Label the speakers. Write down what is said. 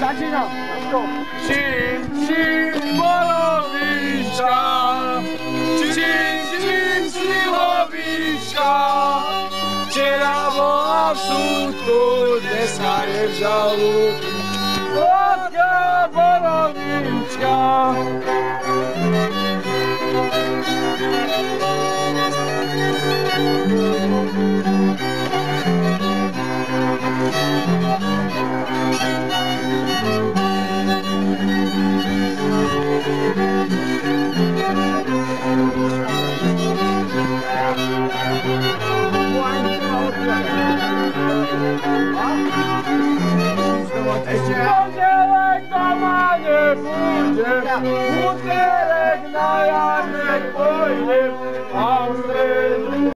Speaker 1: Začínam.
Speaker 2: Čím, čím bolovička, čím, čím slivovička, včera bola v súdku, dneska je v žalúdku. Sladká bolovička. Ozielek na manie pójdzie, butelek na janek pojdzie,